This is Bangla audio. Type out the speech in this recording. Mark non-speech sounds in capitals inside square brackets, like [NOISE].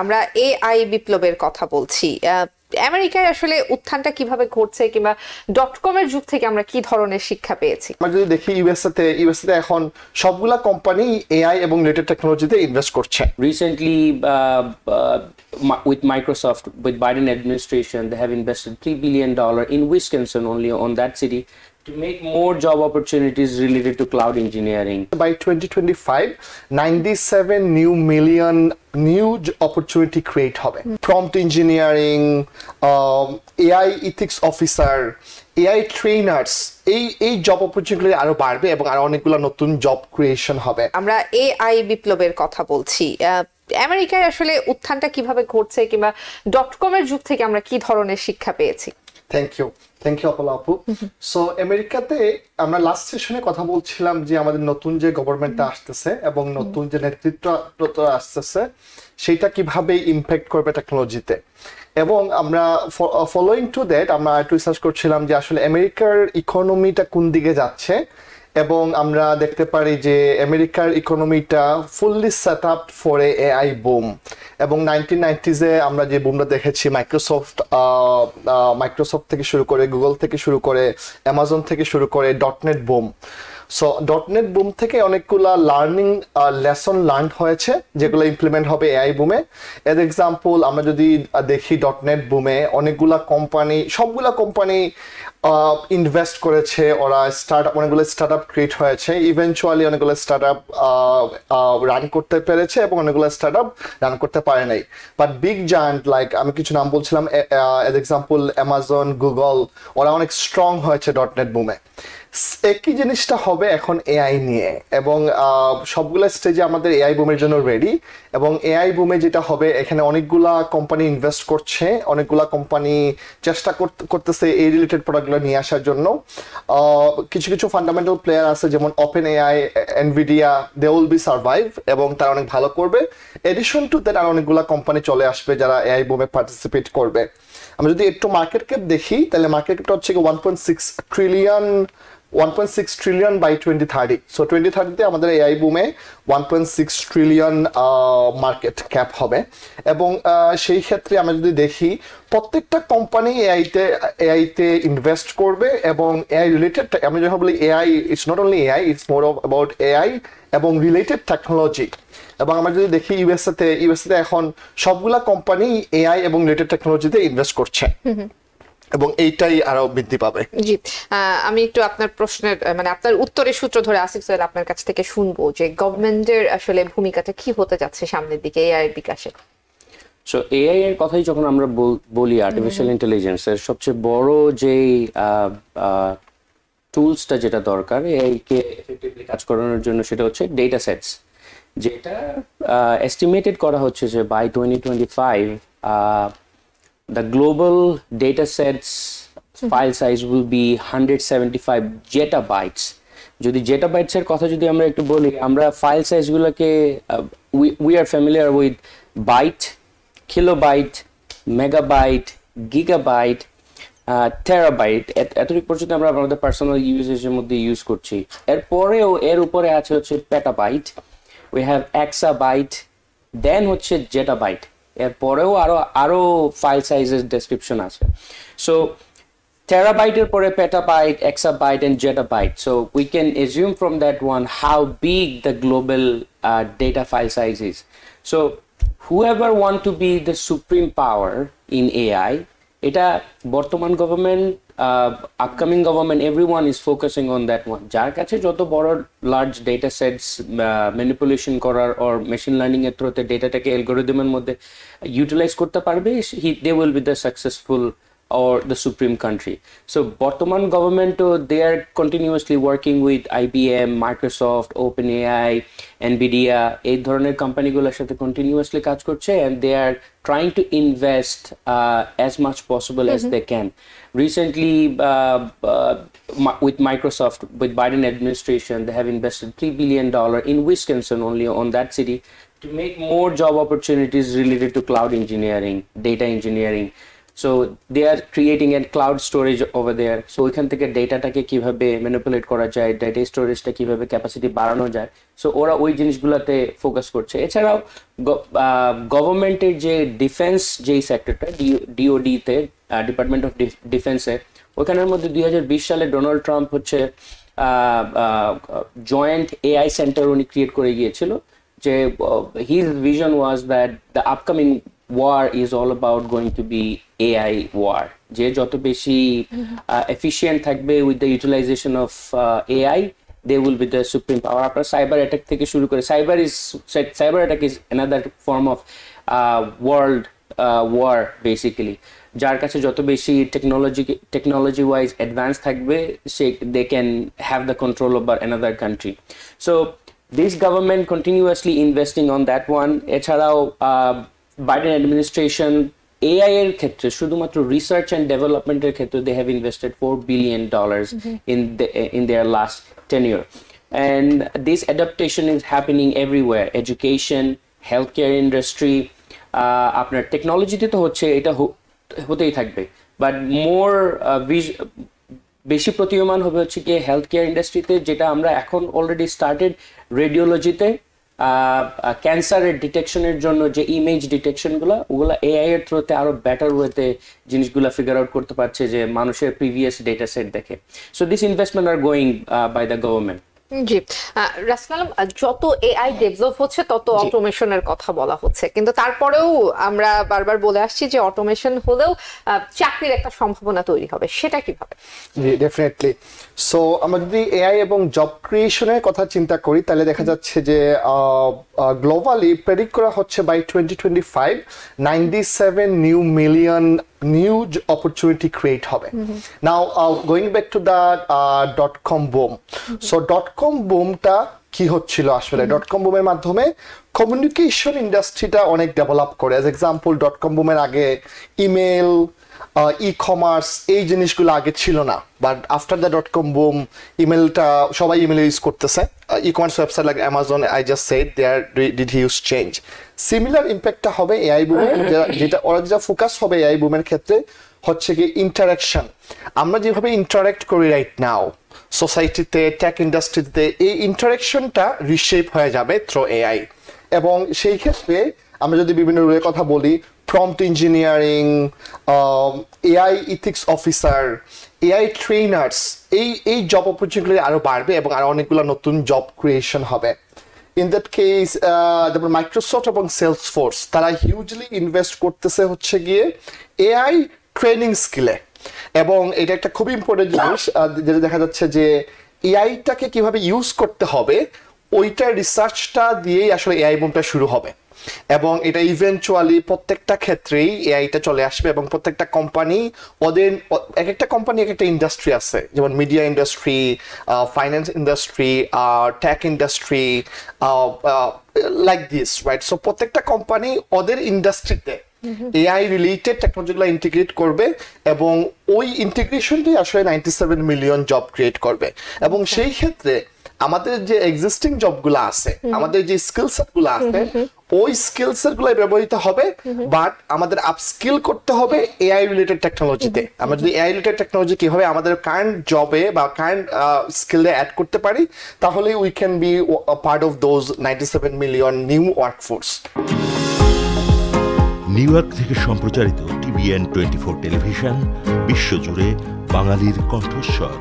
আমরা এআই বিপ্লবের কথা বলছি। আমেরিকায় আসলে উত্থানটা কীভাবে ঘটছে কিংবা ডট কম এর যুগ থেকে আমরা কি ধরনের শিক্ষা পেয়েছি? আমরা যদি দেখি ইউএসএ তে ইউএসএ তে এখন সবগুলা কোম্পানি এআই এবং রিলেটেড টেকনোলজিতে ইনভেস্ট করছে। Recently uh, uh, with Microsoft, with Biden administration, they have billion dollar in dollar in Wisconsin only on that city. To make more job opportunities related to cloud engineering. by 2025 97 new million new opportunity create হবে prompt engineering um, AI ethics officer AI trainers এই এই জব অপরচুনিটি আরও বাড়বে এবং আরও অনেকগুলো নতুন জব ক্রিয়েশন হবে আমরা এআই বিপ্লবের কথা বলছি আহ, আমেরিকায় আসলে উত্থানটা কীভাবে ঘটছে কিংবা ডট কম এর যুগ থেকে আমরা কি ধরনের শিক্ষা পেয়েছি thank you thank you Opla আপু. [LAUGHS] সো আমেরিকাতে আমরা লাস্ট সেশনে কথা বলছিলাম যে আমাদের নতুন যে গভর্নমেন্টটা আসতেছে এবং নতুন যে নেতৃত্ব আসতেছে সেটা কীভাবে ইম্প্যাক্ট করবে টেকনোলজিতে এবং আমরা ফলোয়িং টু দ্যাট আমরা একটু রিসার্চ করছিলাম যে আসলে আমেরিকার ইকোনমিটা কোন দিকে যাচ্ছে? এবং আমরা দেখতে পারি যে আমেরিকার ইকোনমিটা fully set up for a AI boom এবং নাইনটিন নাইনটিজে আমরা যে বুমটা দেখেছি মাইক্রোসফট মাইক্রোসফট থেকে শুরু করে গুগল থেকে শুরু করে অ্যামাজন থেকে শুরু করে. Dot net boom so dot net boom থেকে অনেকগুলা লার্নিং লেসন লার্ন হয়েছে, যেগুলো ইমপ্লিমেন্ট হবে এআই বুমে এর এক্সাম্পল আমরা যদি দেখি. ডটনেট বুমে অনেকগুলা কোম্পানি সবগুলা কোম্পানি ইনভেস্ট করেছে, ওরা স্টার্ট আপ অনেকগুলো স্টার্ট আপ ক্রিয়েট হয়েছে। ইভেনচুয়ালি অনেকগুলো স্টার্ট আপ রান করতে পেরেছে এবং অনেকগুলো স্টার্ট আপ রান করতে পারে নাই। বাট বিগ জায়ান্ট লাইক আমি কিছু নাম বলছিলাম এর এক্সাম্পল অ্যামাজন গুগল ওরা অনেক স্ট্রং হয়েছে. ডট নেট বুমে একই জিনিসটা হবে এখন এআই নিয়ে এবং সবগুলা স্টেজে আমাদের এআই বুমের জন্য রেডি এবং এআই বুমে যেটা হবে, এখানে অনেকগুলা কোম্পানি ইনভেস্ট করছে, অনেকগুলা কোম্পানি চেষ্টা করতে- করতেছে এই রিলেটেড প্রোডাক্টগুলো নিয়ে আসার জন্য। কিছু কিছু ফান্ডামেন্টাল প্লেয়ার আছে, যেমন OpenAI Nvidia they will be survive এবং তারা অনেক ভালো করবে। এডিশন টু দ্যাট আর অনেকগুলো কোম্পানি চলে আসবে যারা এআই বুমে পার্টিসিপেট করবে। আমরা যদি একটু মার্কেট ক্যাপ দেখি, তাহলে মার্কেট ক্যাপটা হচ্ছে one point six trillion one point six trillion by twenty thirty so twenty থার্টিতে আমাদের AI বুমে one point six trillion market cap হবে। এবং সেই ক্ষেত্রে আমরা যদি দেখি, প্রত্যেকটা কোম্পানি এআইতে এআইতে ইনভেস্ট করবে এবং এআই রিলেটেড আমি যখন বলি AI it's not only AI it's more of about AI এবং রিলেটেড টেকনোলজি এবং আমরা যদি দেখি ইউএসএ তে ইউএসএ তে এখন সবগুলা কোম্পানি এআই এবং রিলেটেড টেকনোলজিতে ইনভেস্ট করছে। এবং এইটাই আরও বৃদ্ধি পাবে। জি আমি একটু আপনার প্রশ্নের মানে আপনার উত্তরের সূত্র ধরে আসিফ সোহেল আপনার কাছ থেকে শুনব যে গভর্নমেন্টের আসলে ভূমিকাটা কি হতে যাচ্ছে সামনের দিকে এআই এর বিকাশে? সো এআই এর কথাই যখন আমরা বল- বলি আর্টিফিশিয়াল ইন্টেলিজেন্স এর সবচেয়ে বড় যে টুলসটা যেটা দরকার এআই কে কাজ করানোর জন্য সেটা হচ্ছে ডেটা সেটস যেটা এস্টিমেটেড করা হচ্ছে যে by twenty twenty five the global data sets file size will be 175 zettabytes যদি জেটাবাইটস এর কথা যদি আমরা একটু বলি, আমরা file সাইজগুলোকে we are familiar with byte kilobyte megabyte gigabyte terabyte এতটুকু পর্যন্ত আমরা আমাদের পার্সোনাল ইউজেসের মধ্যে ইউজ করছি। এরপরেও এর উপরে আছে হচ্ছে petabyte we have exabyte then হচ্ছে জেটাবাইট এরপরেও আরও আরও ফাইল সাইজের ডেসক্রিপশন আছে সো terabyte পরে petabyte, exabyte, and zettabyte. So we can assume from that one how big the global uh, data file size is. So whoever want to be the supreme power in AI, এটা বর্তমান government upcoming government every one is focusing on that one যার কাছে যত বড় লার্জ ডেটা সেটস ম্যানিপুলেশন করার অর মেশিন লার্নিংয়ের থ্রুতে ডেটাটাকে অ্যালগোরিদমের মধ্যে ইউটিলাইজ করতে পারবে they will be the successful or the supreme country. So Bottoman government uh, they are continuously working with IBM, Microsoft, OpenAI, Nvidia এই ধরনের কোম্পানিগুলোর সাথে continuously কাজ করছে and they are trying to invest uh, as much possible as they can. Recently, uh, uh, mi- with Microsoft, with Biden administration, they have invested three billion dollar in Wisconsin only on that city to make more job opportunities related to cloud engineering, data engineering. So they are creating an cloud storage over there so ওইখান থেকে ডেটাটাকে কীভাবে ম্যানিপুলেট করা যায় ডেটা স্টোরেজটা কীভাবে ক্যাপাসিটি বাড়ানো যায়। সো ওরা ওই জিনিসগুলোতে ফোকাস করছে। এছাড়াও গভর্নমেন্টের যে ডিফেন্স যেই সেক্টরটা ডিওডিতে ডিপার্টমেন্ট অফ ডিফেন্সে ওখানের মধ্যে দুই হাজার বিশ সালে ডোনাল্ড ট্রাম্প হচ্ছে জয়েন্ট এআই সেন্টার উনি ক্রিয়েট করে গিয়েছিল। যে his vision was that the upcoming war is all about going to be AI war যে যত বেশি [LAUGHS] এফিসিয়েন্ট থাকবে with the utilisation of AI they will be the supreme power আপনার সাইবার অ্যাটাক থেকে শুরু করে cyber is cyber attack is another form of world war basically যার কাছে যত বেশি টেকনোলজি টেকনোলজি ওয়াইজ অ্যাডভান্স থাকবে সে they can have the control over another country so this government continuously investing on that one এছাড়াও বাইডেন অ্যাডমিনিস্ট্রেশন এআই এর ক্ষেত্রে শুধুমাত্র রিসার্চ অ্যান্ড ডেভেলপমেন্টের ক্ষেত্রে they have invested four billion dollars in in their last ten year and this adaptation is happening everywhere. Education healthcare industry uh, আপনার টেকনোলজিতে তো হচ্ছে এটা হতেই থাকবে। বাট মোর বেশি প্রতীয়মান হবে হচ্ছে কি হেলথ কেয়ার ইন্ডাস্ট্রিতে যেটা আমরা এখন অলরেডি স্টার্টেড রেডিওলজিতে ক্যান্সারের ডিটেকশনের জন্য যে ইমেজ ডিটেকশনগুলো ওগুলো এআই এর থ্রুতে আরও বেটার ওয়েতে জিনিসগুলো ফিগার আউট করতে পারছে যে মানুষের প্রিভিয়াস ডেটা সেট দেখে। So this investment are going by the government জি। রাসমাল যত এআই ডেভেলপ হচ্ছে তত অটোমেশনের কথা বলা হচ্ছে। কিন্তু তারপরেও আমরা বারবার বলে আসছি যে অটোমেশন হলেও চাকরির একটা সম্ভাবনা তৈরি হবে। সেটা কীভাবে? জি ডেফিনেটলি সো আমরা যদি এআই এবং জব ক্রিয়েশনের কথা চিন্তা করি তাহলে দেখা যাচ্ছে যে গ্লোবালি প্রেডিক্ট করা হচ্ছে by twenty twenty five ninety seven new million new opportunity create হবে now going back to the dot com boom so dot com বোমটা কি হচ্ছিল আসলে? ডট কম বোমের মাধ্যমে কমিউনিকেশন ইন্ডাস্ট্রিটা অনেক ডেভেলপ করে। অ্যাজ এক্সাম্পল ডট কম বুমের আগে ইমেল ই কমার্স এই জিনিসগুলো আগে ছিল না। But after the dot com boom ইমেলটা সবাই ইমেল ইউজ করতেছে। E commerce website like Amazon I just said there did huge change similar ইম্প্যাক্টটা হবে এআই বুমে যেটা ওরা যেটা ফোকাস হবে এআই বুমের ক্ষেত্রে হচ্ছে কি ইন্টারাকশন আমরা যেভাবে ইন্টারাক্ট করি রাইট নাও সোসাইটিতে টেক ইন্ডাস্ট্রিতে এই ইন্টারাকশনটা রিশেপ হয়ে যাবে থ্রো এআই এবং সেই ক্ষেত্রে আমরা যদি বিভিন্ন রোলের কথা বলি prompt engineering AI ethics officer AI trainers এই এই জব অপরচুনিটি আরও বাড়বে এবং আরও অনেকগুলো নতুন জব ক্রিয়েশন হবে। ইন দ্যাট কেস যেমন মাইক্রোসফট এবং সেলস ফোর্স তারা হিউজলি ইনভেস্ট করতেছে হচ্ছে গিয়ে এআই ট্রেনিং স্কিলে এবং এটা একটা খুব ইম্পর্টেন্ট জিনিস যেটা দেখা যাচ্ছে যে এআইটাকে কীভাবে ইউজ করতে হবে, ওইটা রিসার্চটা দিয়েই আসলে এআই বুমটা শুরু হবে। এবং এটা ইভেনচুয়ালি প্রত্যেকটা ক্ষেত্রেই এআইটা চলে আসবে এবং প্রত্যেকটা কোম্পানি ওদের এক একটা কোম্পানি এক একটা ইন্ডাস্ট্রি আছে যেমন media industry finance industry tech industry like this right so প্রত্যেকটা কোম্পানি ওদের ইন্ডাস্ট্রিতে এআই রিলেটেড টেকনোলজিগুলো ইন্টিগ্রেট করবে এবং ওই ইন্টিগ্রেশনটাই আসলে ninety seven million job create করবে। এবং সেই ক্ষেত্রে আমাদের যে এক্সিস্টিং জবগুলো আছে আমাদের যে স্কিল সেটগুলো আছে ওই স্কিল সেটগুলো ব্যবহৃত হবে বাট আমাদের আপস্কিল করতে হবে এআই রিলেটেড টেকনোলজিতে আমরা যদি এআই রিলেটেড টেকনোলজি কীভাবে আমাদের কারেন্ট জবে বা কারেন্ট স্কিলে অ্যাড করতে পারি তাহলে we can be part of those ninety seven million new workforce New York থেকে সম্প্রচারিত টিভিএন টোয়েন্টি ফোর টেলিভিশন বিশ্বজুড়ে বাঙালির কণ্ঠস্বর।